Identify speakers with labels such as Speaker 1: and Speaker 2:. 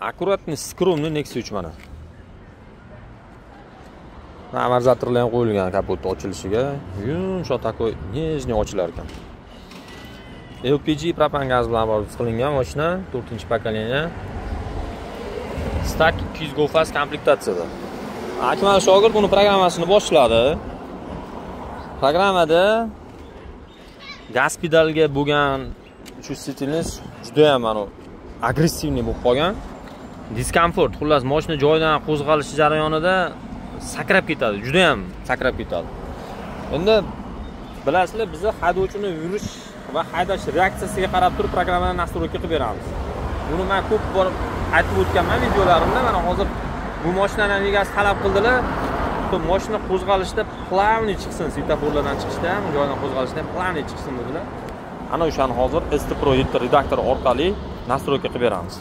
Speaker 1: аккуратный скромный nexia 3 mana amortizatorlar ham qo'yilgan kapotni ochilishiga yumshoq такой нежный ochilar ekan lpg propan gaz bilan qilingan mashina 4 pokoleniya stak 200 gofas komplektatsiyada akmal shogird buni programmasini boshladi programmada gaz pedalga bo'lgan чувствительность juda ham mana agressivniy bo'lib qolgan diskomfort xullas moshina joyidan qo'zg'alishi jarayonida sakrab ketadi juda ham sakrab ketadi. Endi bilasizlar biza haydovchini yurish va haydash reaksiyasiga qarab turib programmani настройка qilib beramiz. Buni man ko'p bor aytib o'tganman videolarimda mana hozir bu moshinani egasi talab qildilar. Moshina qo'zg'alishda плавный chiqsin svetoforlardan chiqishda ham joyidan qo'zg'alishda ham плавный chiqsin dedilar. Ana o'shani hozir st pro yetti redaktor orqali настройка qilib beramiz.